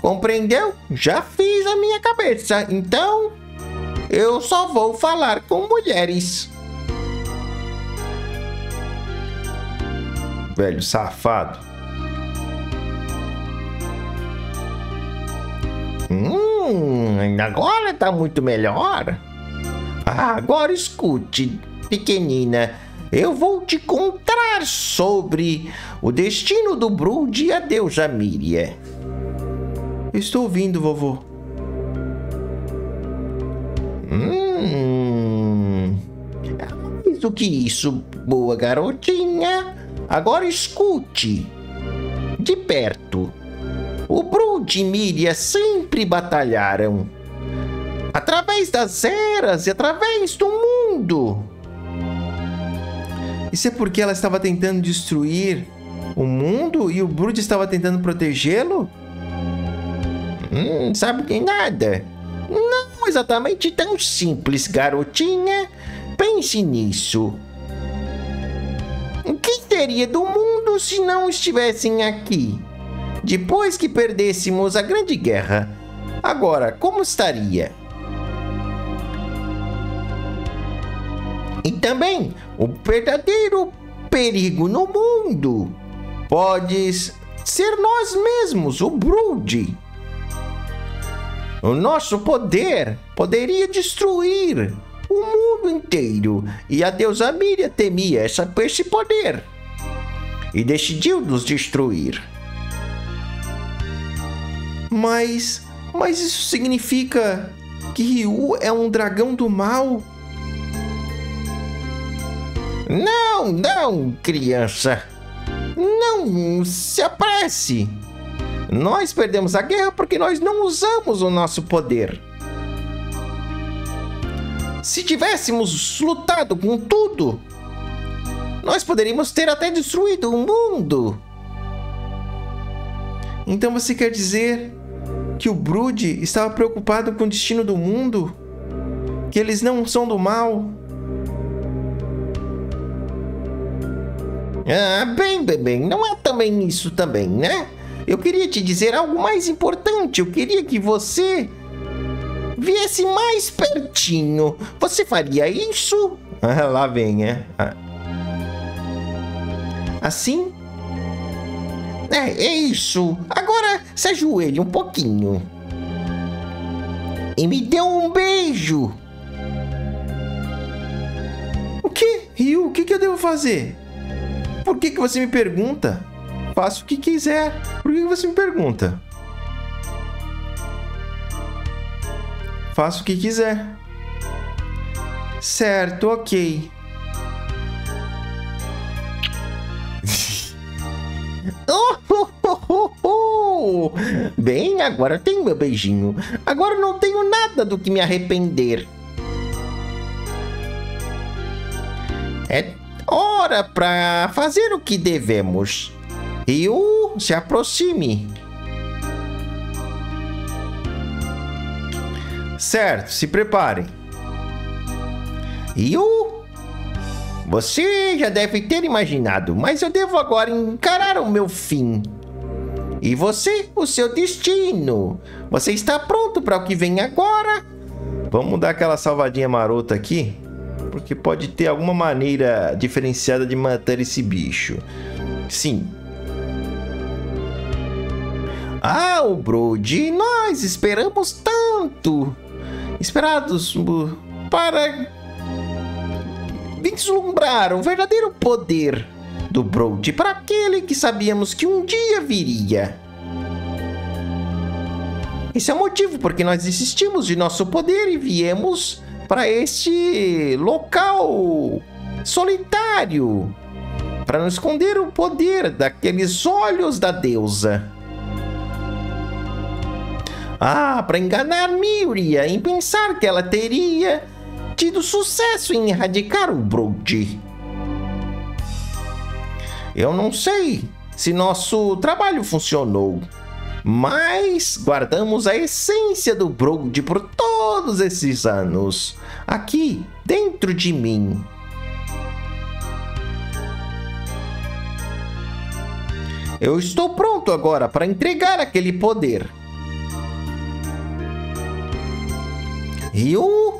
Compreendeu? Já fiz a minha cabeça, então eu só vou falar com mulheres. Velho safado. Hum, agora tá muito melhor. Ah, agora escute, pequenina. Eu vou te contar sobre o destino do Brood e a deusa Miria. Estou ouvindo, vovô. Hum. Mais do que isso, boa garotinha. Agora escute. De perto. O Brood e Miria sempre batalharam. Através das eras e através do mundo. Isso é porque ela estava tentando destruir o mundo e o Brood estava tentando protegê-lo? Hum, sabe de nada. Não exatamente tão simples, garotinha. Pense nisso. Seria do mundo se não estivessem aqui? Depois que perdêssemos a Grande Guerra, agora como estaria? E também o verdadeiro perigo no mundo pode ser nós mesmos, o Brood. O nosso poder poderia destruir o mundo inteiro e a deusa Miriam temia essa, esse poder e decidiu nos destruir. Mas, mas isso significa que Ryu é um dragão do mal? Não, não, criança. Não se apresse. Nós perdemos a guerra porque nós não usamos o nosso poder. Se tivéssemos lutado com tudo, nós poderíamos ter até destruído o mundo. Então você quer dizer que o Brood estava preocupado com o destino do mundo? Que eles não são do mal? Ah, bem, bem, bem, não é também isso também, né? Eu queria te dizer algo mais importante. Eu queria que você viesse mais pertinho. Você faria isso? Ah, lá vem, é. Ah. Assim? É, é isso. Agora se ajoelhe um pouquinho. E me dê um beijo. O que? Ryu, o que, que eu devo fazer? Por que, que você me pergunta? faço o que quiser. Por que você me pergunta? Faço o que quiser. Certo, ok. Bem, agora tenho meu beijinho. Agora não tenho nada do que me arrepender. É hora para fazer o que devemos. Ryu, se aproxime. Certo, se preparem. Ryu, você já deve ter imaginado, mas eu devo agora encarar o meu fim. E você, o seu destino. Você está pronto para o que vem agora? Vamos dar aquela salvadinha marota aqui, porque pode ter alguma maneira diferenciada de matar esse bicho. Sim, Ah, o Brody, nós esperamos tanto. Esperados para vislumbrar o verdadeiro poder do Brody para aquele que sabíamos que um dia viria. Esse é o motivo porque nós desistimos de nosso poder e viemos para este local solitário para não esconder o poder daqueles olhos da deusa. Ah, para enganar Miria em pensar que ela teria tido sucesso em erradicar o Brody. Eu não sei se nosso trabalho funcionou, mas guardamos a essência do Brody por todos esses anos, aqui dentro de mim. Eu estou pronto agora para entregar aquele poder. Ryu,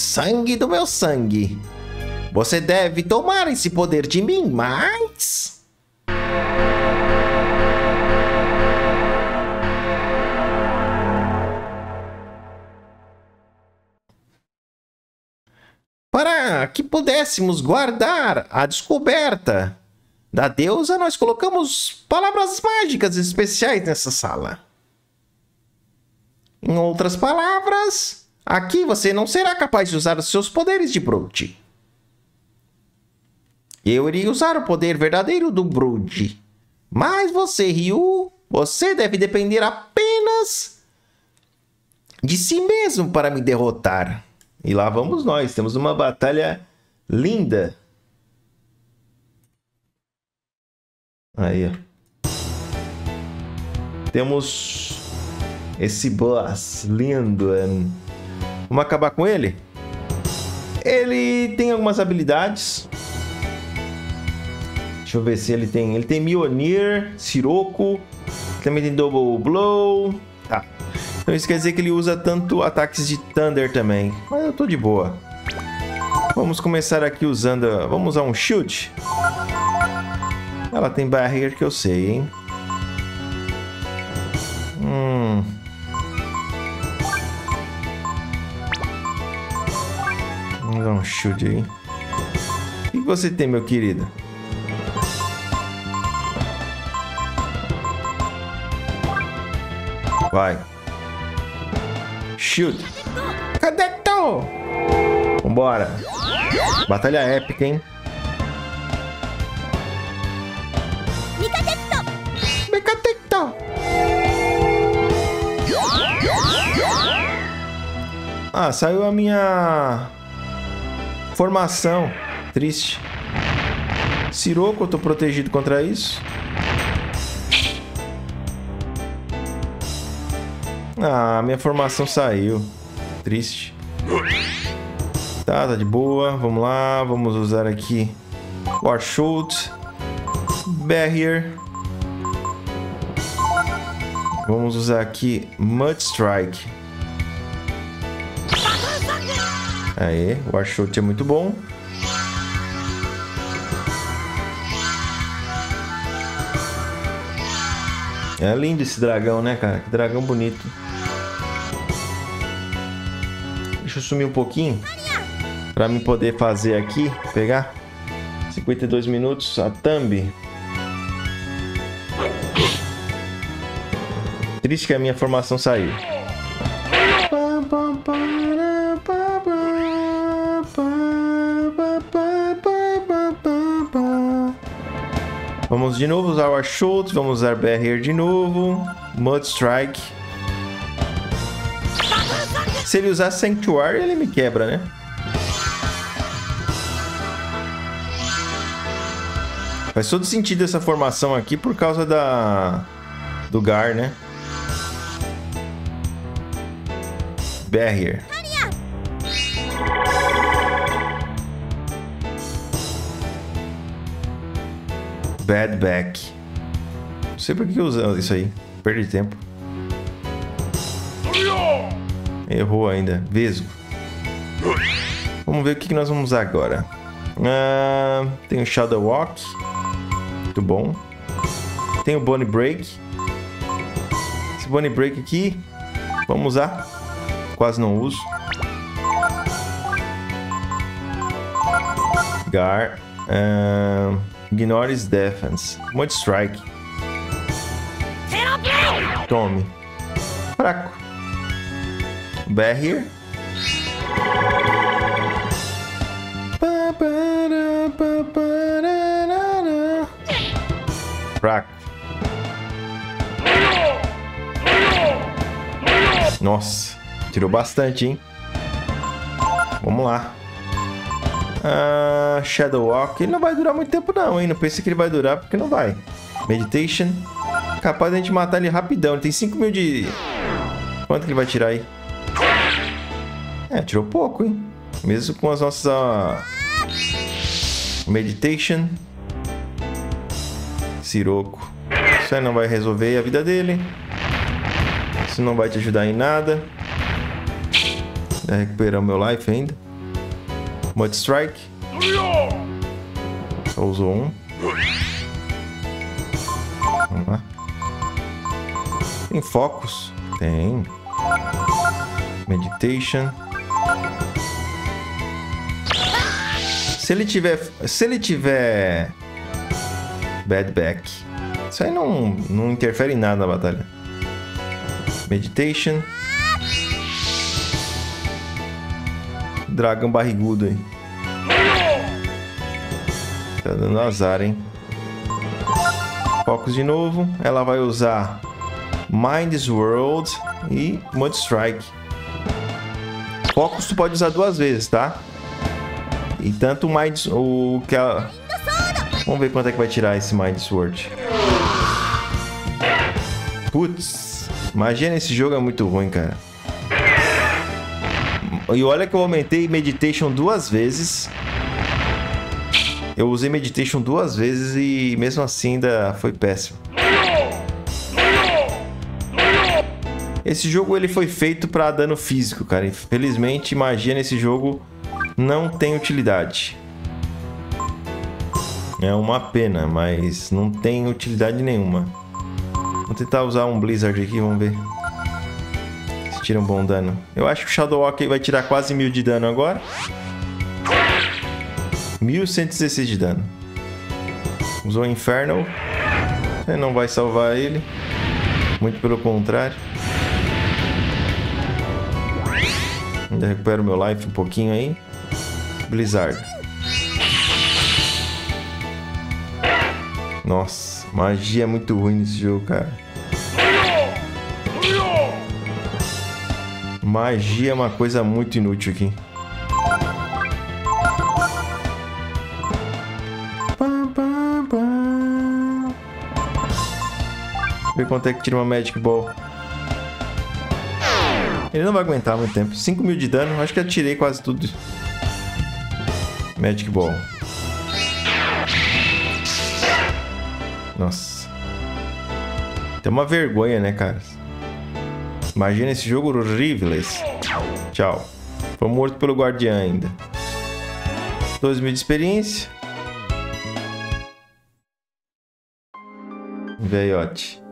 sangue do meu sangue. Você deve tomar esse poder de mim, mas. Para que pudéssemos guardar a descoberta da deusa, nós colocamos palavras mágicas especiais nessa sala. Em outras palavras, aqui você não será capaz de usar os seus poderes de Brood. Eu iria usar o poder verdadeiro do Brood. Mas você, Ryu, você deve depender apenas de si mesmo para me derrotar. E lá vamos nós, temos uma batalha linda Aí, ó. Temos esse boss lindo. Vamos acabar com ele? Ele tem algumas habilidades. Deixa eu ver se ele tem. Ele tem Mionir, Siroco. Também tem Double Blow. Tá. Então isso quer dizer que ele usa tanto ataques de Thunder também. Mas eu tô de boa. Vamos começar aqui usando. Vamos usar um Shield. Ela tem barrier que eu sei, hein? Hum. Vamos dar um chute aí. O que você tem, meu querido? Vai. Shoot. Cadê tu? Vambora. Batalha épica, hein? Ah, saiu a minha formação. Triste. Siroco, eu tô protegido contra isso. Ah, minha formação saiu. Triste. Tá, tá de boa. Vamos lá, vamos usar aqui Warshoot. Barrier. Vamos usar aqui Mud Strike. Aí, o Arshot é muito bom. É lindo esse dragão, né, cara? Que dragão bonito. Deixa eu sumir um pouquinho. Pra mim poder fazer aqui, pegar. 52 minutos, a thumb. Triste que a minha formação saiu. De novo usar o Archult, vamos usar Barrier de novo, Mud Strike. Se ele usar Sanctuary, ele me quebra, né? Faz todo sentido essa formação aqui por causa da do Gar, né? Barrier. Bad Back. Não sei por que usa isso aí. Perdi tempo. Errou ainda. Vesgo. Vamos ver o que nós vamos usar agora. Uh, tem o Shadow Walk. Muito bom. Tem o Bonnie Break. Bunny Break aqui. Vamos usar. Quase não uso. Gar. Uh, ignores Defense. Mud Strike. Tome. Fraco. Barrier. Fraco. Nossa, tirou bastante, hein? Vamos lá. Uh, Shadow Walk. Ele não vai durar muito tempo não, hein? Não pensei que ele vai durar, porque não vai. Meditation. Capaz de a gente matar ele rapidão. Ele tem 5 mil de... Quanto que ele vai tirar aí? É, tirou pouco, hein? Mesmo com as nossas... Uh... Meditation. Siroco. Isso aí não vai resolver a vida dele. Isso não vai te ajudar em nada. Recuperar o meu life ainda. Mud Strike. Só usou um. Vamos lá. Tem focos? Tem. Meditation. Se ele tiver. Se ele tiver. Bad back. Isso aí não, não interfere em nada na batalha. Meditation. Dragão barrigudo aí. Tá dando azar, hein? Focus de novo. Ela vai usar Mind's World e Mud Strike. Focus tu pode usar duas vezes, tá? E tanto o Mind's... O que ela... Vamos ver quanto é que vai tirar esse Mind Sword. Putz, magia nesse jogo é muito ruim, cara. E olha que eu aumentei Meditation duas vezes. Eu usei Meditation duas vezes e mesmo assim ainda foi péssimo. Esse jogo ele foi feito para dano físico, cara. Infelizmente, magia nesse jogo não tem utilidade. É uma pena, mas não tem utilidade nenhuma. Vou tentar usar um Blizzard aqui, vamos ver. Tira um bom dano. Eu acho que o Shadow Walker vai tirar quase mil de dano agora. 1116 de dano. Usou Infernal. Você não vai salvar ele. Muito pelo contrário. Ainda recupero meu life um pouquinho aí. Blizzard. Nossa, magia é muito ruim nesse jogo, cara. Magia é uma coisa muito inútil aqui. Ver quanto é que tira uma Magic Ball. Ele não vai aguentar muito tempo. 5 mil de dano, acho que eu tirei quase tudo. Magic Ball. Nossa. Tem uma vergonha, né, cara? Imagina esse jogo horrível. Tchau. Foi morto pelo guardião ainda. 2 mil de experiência. Veiote.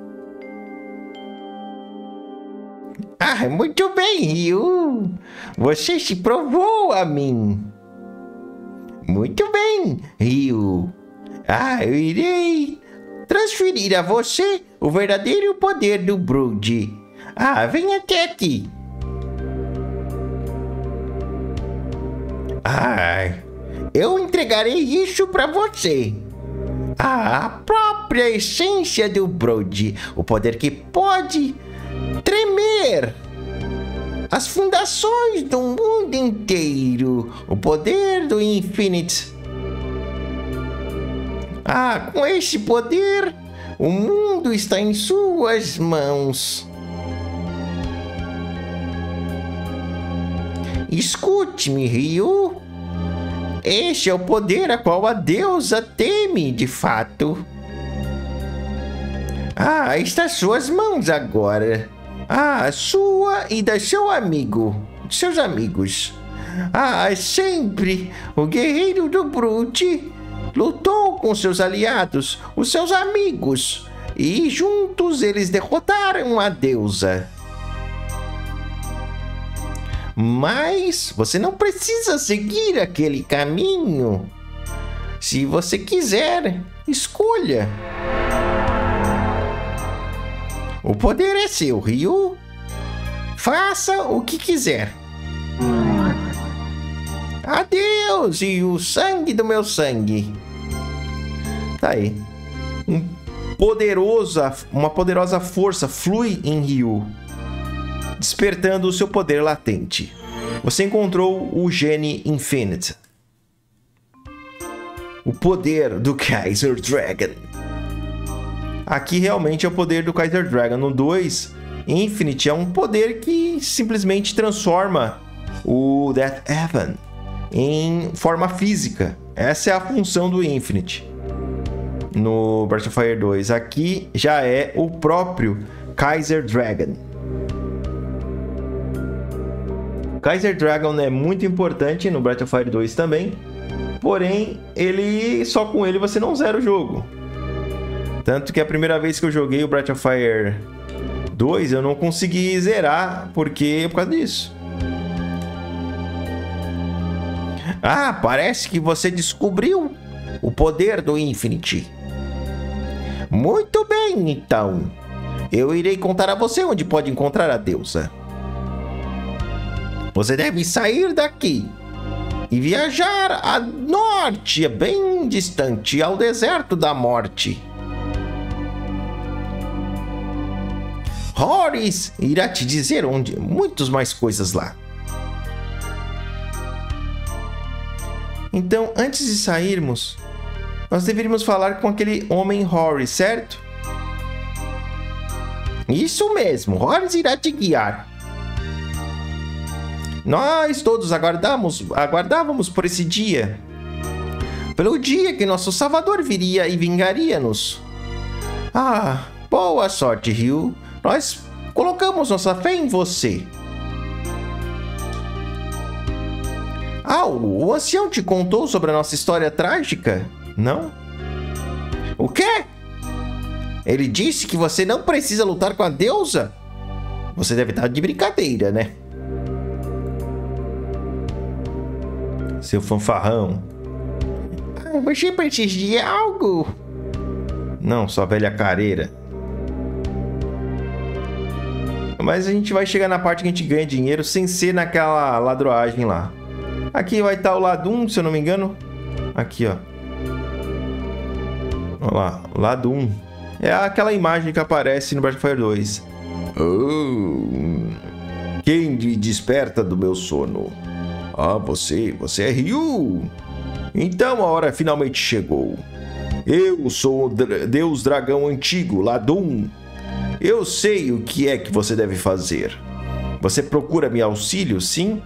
Ah, muito bem, Ryu. Você se provou a mim. Muito bem, Ryu. Ah, eu irei transferir a você o verdadeiro poder do Brood. Ah, até aqui. Ah, eu entregarei isso para você. Ah, a própria essência do Brood, o poder que pode tremer as fundações do mundo inteiro, o poder do Infinite ah, com este poder, o mundo está em suas mãos. Escute-me, Ryu. Este é o poder a qual a deusa teme de fato. Ah, está em suas mãos agora. Ah, sua e da seu amigo, seus amigos. Ah, sempre o guerreiro do Brute lutou com seus aliados, os seus amigos, e juntos eles derrotaram a deusa. Mas você não precisa seguir aquele caminho. Se você quiser, escolha. O poder é seu, Ryu. Faça o que quiser. Adeus e o sangue do meu sangue. Tá aí. Um poderosa, uma poderosa força flui em Ryu, despertando o seu poder latente. Você encontrou o gene Infinite. O poder do Kaiser Dragon. Aqui realmente é o poder do Kaiser Dragon. No 2, Infinite é um poder que simplesmente transforma o Death Heaven em forma física. Essa é a função do Infinite no Breath of Fire 2. Aqui já é o próprio Kaiser Dragon. Kaiser Dragon é muito importante no Breath of Fire 2 também, porém, ele só com ele você não zera o jogo. Tanto que a primeira vez que eu joguei o Breath of Fire 2, eu não consegui zerar porque por causa disso. Ah, parece que você descobriu o poder do Infinity. Muito bem, então. Eu irei contar a você onde pode encontrar a deusa. Você deve sair daqui e viajar a norte, bem distante, ao deserto da morte. Horus irá te dizer onde muitas mais coisas lá. Então, antes de sairmos, nós deveríamos falar com aquele homem Horus, certo? Isso mesmo, Horus irá te guiar. Nós todos aguardamos, aguardávamos por esse dia. Pelo dia que nosso Salvador viria e vingaria-nos. Ah, boa sorte, Ryu. Nós colocamos nossa fé em você. Ah, o ancião te contou sobre a nossa história trágica? Não? O quê? Ele disse que você não precisa lutar com a deusa? Você deve estar de brincadeira, né? Seu fanfarrão. Ah, você precisa de algo? Não, sua velha careira. Mas a gente vai chegar na parte que a gente ganha dinheiro sem ser naquela ladroagem lá. Aqui vai estar o lado 1, se eu não me engano. Aqui, ó. Olha lá, lado 1. É aquela imagem que aparece no Battlefield 2. Oh, quem me desperta do meu sono? Ah, você, você é Ryu. Então a hora finalmente chegou. Eu sou o Deus Dragão Antigo, Ladum. Eu sei o que é que você deve fazer. Você procura meu auxílio, sim?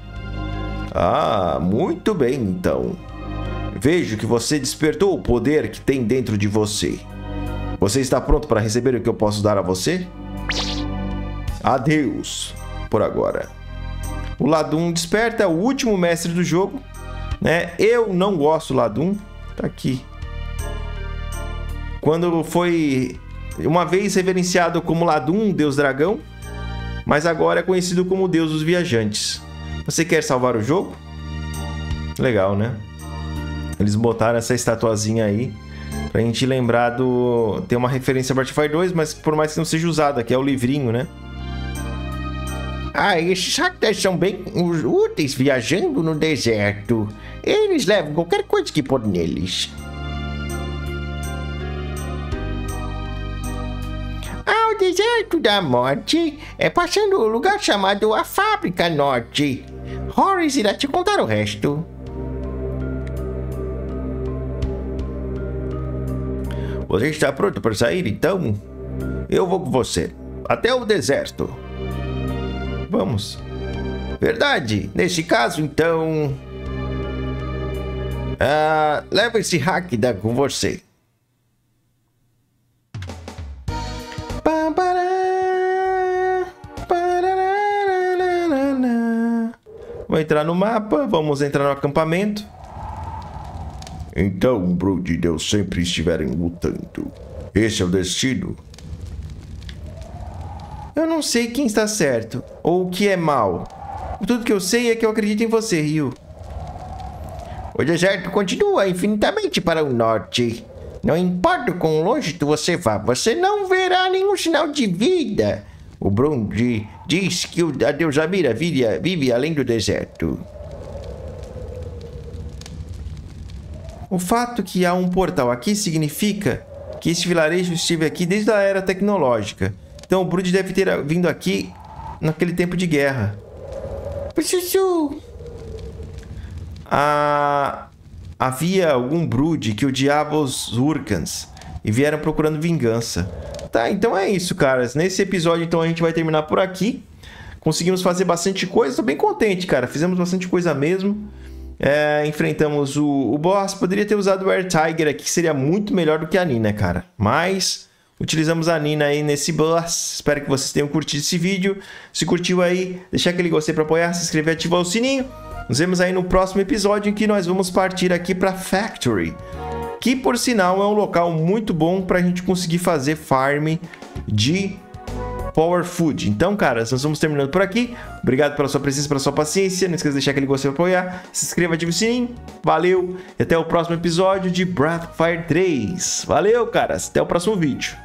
Ah, muito bem então. Vejo que você despertou o poder que tem dentro de você. Você está pronto para receber o que eu posso dar a você? Adeus, por agora. O Ladum desperta, é o último mestre do jogo. Né? Eu não gosto do Ladum. Tá aqui. Quando foi uma vez reverenciado como Ladum, Deus Dragão, mas agora é conhecido como Deus dos Viajantes. Você quer salvar o jogo? Legal, né? Eles botaram essa estatuazinha aí pra gente lembrar do... Tem uma referência a Battlefield 2, mas por mais que não seja usada, que é o livrinho, né? Ah, esses hackers são bem úteis viajando no deserto. Eles levam qualquer coisa que pôr neles. Ah, o deserto da morte é passando um lugar chamado a Fábrica Norte. Horace irá te contar o resto. Você está pronto para sair então? Eu vou com você. Até o deserto. Vamos. Verdade. Neste caso, então. Ah, leva esse Hakida com você. Vou entrar no mapa, vamos entrar no acampamento. Então, Brood e Deus sempre estiverem lutando. Esse é o destino. Não sei quem está certo ou o que é mal. Tudo que eu sei é que eu acredito em você, Ryu. O deserto continua infinitamente para o norte. Não importa o quão longe você vá, você não verá nenhum sinal de vida. O Brundi diz que a deusa Mira vive, vive além do deserto. O fato que há um portal aqui significa que esse vilarejo esteve aqui desde a era tecnológica. Então o Brood deve ter vindo aqui naquele tempo de guerra. Preciso... Ah, havia algum Brood que odiava os Urkans e vieram procurando vingança. Tá, então é isso, caras. Nesse episódio, então, a gente vai terminar por aqui. Conseguimos fazer bastante coisa. Tô bem contente, cara. Fizemos bastante coisa mesmo. É, enfrentamos o, o boss. Poderia ter usado o Air Tiger aqui, que seria muito melhor do que a Nina, cara. Mas utilizamos a Nina aí nesse boss. Espero que vocês tenham curtido esse vídeo. Se curtiu aí, deixa aquele gostei para apoiar, se inscrever e ativar o sininho. Nos vemos aí no próximo episódio em que nós vamos partir aqui para Factory que por sinal é um local muito bom para a gente conseguir fazer farm de Power Food. Então, cara, nós vamos terminando por aqui. Obrigado pela sua presença, pela sua paciência. Não esqueça de deixar aquele gostei para apoiar. Se inscreva, ative o sininho. Valeu. E até o próximo episódio de Breath Fire 3. Valeu, caras. Até o próximo vídeo.